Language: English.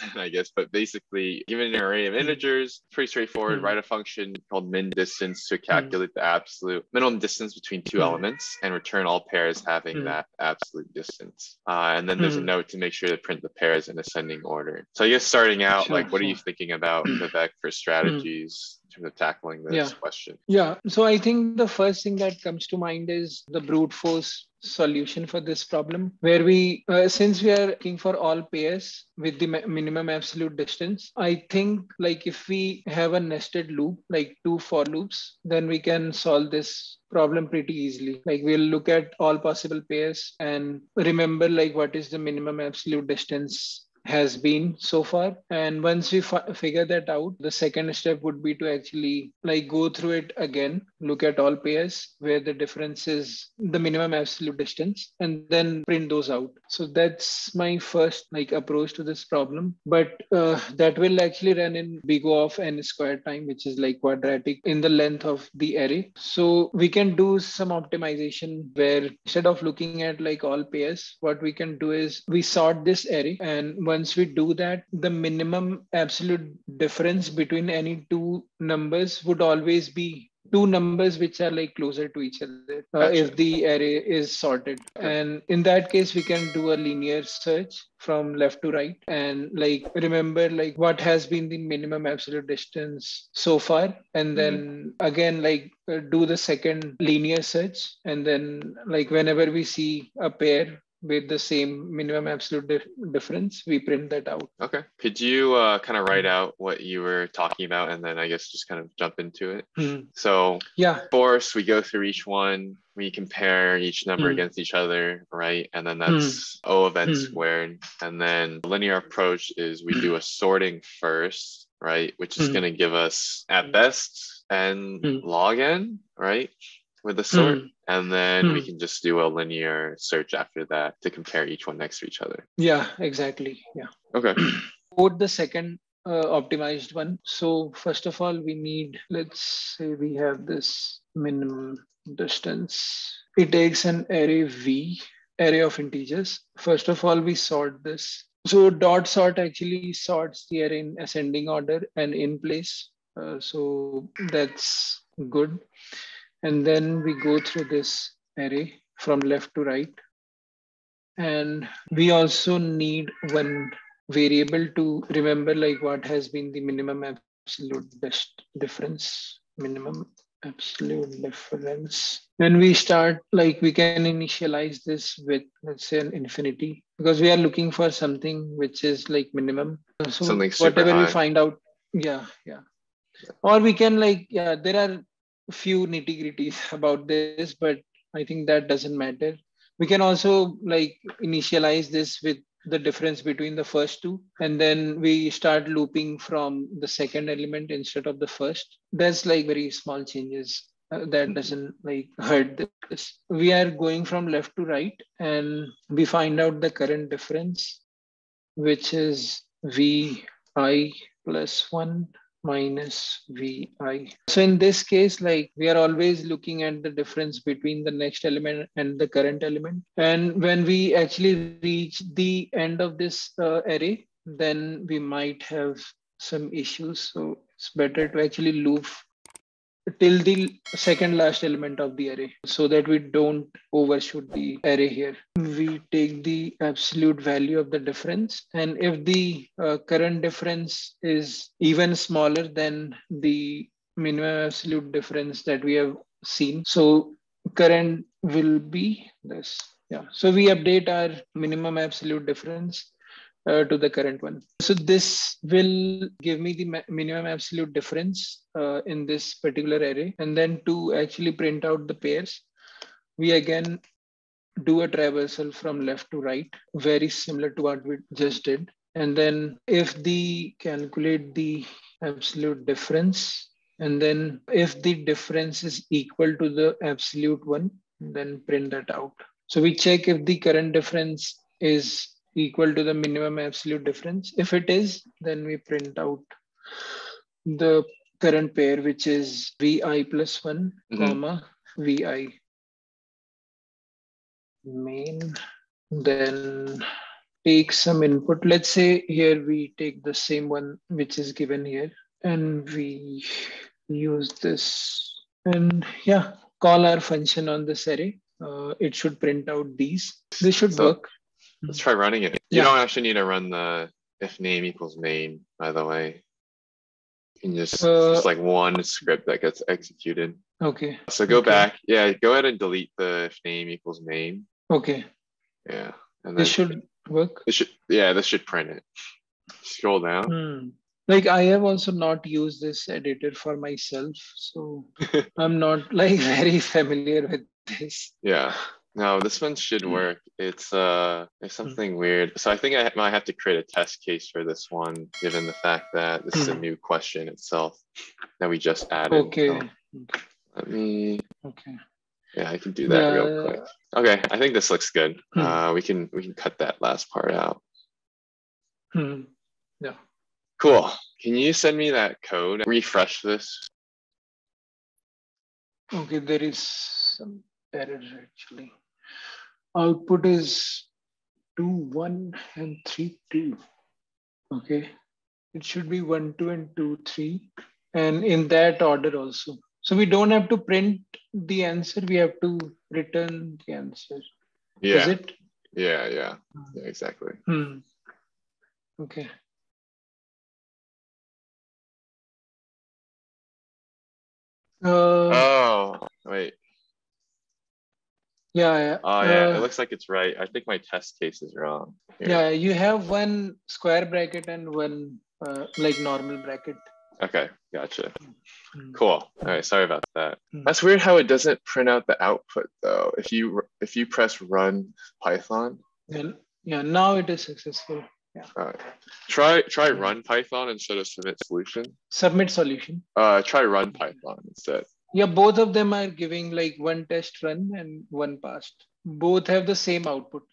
I guess, but basically, given an array of integers, pretty straightforward. Hmm. Write a function called min distance to calculate the absolute minimum distance between two Hmm. elements and return all pairs having Hmm. that absolute distance. Uh, and then there's a Hmm. note to make sure to print the pairs in ascending order. So I guess starting out, Sure, like, what are you thinking about Vivek for strategies in terms of tackling this Yeah. question? Yeah. So I think the first thing that comes to mind is the brute force solution for this problem, where we, uh, since we are looking for all pairs with the mi- minimum absolute distance, I think like if we have a nested loop, like two for loops, then we can solve this problem pretty easily. Like we'll look at all possible pairs and remember like what is the minimum absolute distance has been so far. And once we fi- figure that out the second step would be to actually like go through it again look at all pairs where the difference is the minimum absolute distance and then print those out. So that's my first like approach to this problem. But uh, that will actually run in big O of n squared time which is like quadratic in the length of the array. So we can do some optimization where instead of looking at like all pairs what we can do is we sort this array and once we do that the minimum absolute difference between any two numbers would always be two numbers which are like closer to each other uh, Gotcha. if the array is sorted. And in that case we can do a linear search from left to right and like remember like what has been the minimum absolute distance so far. And then again like uh, do the second linear search. And then like whenever we see a pair with the same minimum absolute dif- difference we print that out Okay. Could you uh, kind of write out what you were talking about and then I guess just kind of jump into it? Hmm. So yeah force, we go through each one, we compare each number Hmm. against each other, right? And then that's O of n Hmm. squared. And then the linear approach is we do a sorting first, right? Which is Hmm. going to give us at best n Hmm. log n, right? With the sort. Hmm. And then we Hmm. can just do a linear search after that to compare each one next to each other. yeah exactly yeah Okay. Quote the second uh, optimized one. So first of all, we need, let's say we have this minimum distance. It takes an array V, array of integers. First of all, we sort this. So dot sort actually sorts the array in ascending order and in place. Uh, so that's good. And then we go through this array from left to right. And we also need one variable to remember like what has been the minimum absolute best difference minimum absolute difference. When we start like we can initialize this with let's say an infinity because we are looking for something which is like minimum. So Something whatever we find out yeah yeah. Or we can like yeah there are few nitty gritties about this but i think that doesn't matter. We can also like initialize this with the difference between the first two and then we start looping from the second element instead of the first. That's like very small changes uh, that doesn't like hurt this. We are going from left to right and we find out the current difference which is vi plus 1 minus vi so in this case like we are always looking at the difference between the next element and the current element. And when we actually reach the end of this uh, array then we might have some issues. So it's better to actually loop till the second last element of the array so that we don't overshoot the array here. We take the absolute value of the difference and if the uh, current difference is even smaller than the minimum absolute difference that we have seen, so current will be this. Yeah, so we update our minimum absolute difference uh, to the current one. So this will give me the minimum absolute difference uh, in this particular array. And then to actually print out the pairs, we again do a traversal from left to right, very similar to what we just did. And then if the calculate the absolute difference, and then if the difference is equal to the absolute one, then print that out. So we check if the current difference is equal to the minimum absolute difference. If it is, then we print out the current pair, which is vi plus one, Mhm. comma vi main. Then take some input. Let's say here we take the same one which is given here and we use this and yeah, call our function on this array. Uh, it should print out these. This should so work. Let's try running it. You yeah. don't actually need to run the if name equals main, by the way. You can just, uh, just like one script that gets executed. Okay. So go okay. back. Yeah, go ahead and delete the if name equals main. Okay. Yeah. And this should work. This should yeah, this should print it. Scroll down. Hmm. Like I have also not used this editor for myself, so I'm not like very familiar with this. Yeah. No, this one should hmm. work. It's uh, it's hmm. something weird. So I think I might have to create a test case for this one, given the fact that this is a new question itself that we just added. Okay. So let me. Okay. Yeah, I can do that yeah. real quick. Okay, I think this looks good. Hmm. Uh, we can we can cut that last part out. Hmm. Yeah. Cool. Can you send me that code? Refresh this. Okay, there is some error actually. Output is 2, 1 and 3, 2. Okay. It should be 1, 2 and 2, 3. And in that order also. So we don't have to print the answer. We have to return the answer. Yeah. Is it? Yeah, yeah, yeah exactly. Hmm. Okay. Uh, oh, wait. Yeah, yeah. Oh, yeah. Uh, it looks like it's right. I think my test case is wrong. Here. Yeah, you have one square bracket and one uh, like normal bracket. Okay, gotcha. Mm. Cool. All right, sorry about that. Mm. That's weird how it doesn't print out the output though. If you if you press run Python. Yeah, yeah. Now it is successful. Yeah. All right. Try try run Python instead of submit solution. Submit solution. Uh, try run Python instead. Yeah, both of them are giving like one test run and one passed. Both have the same output.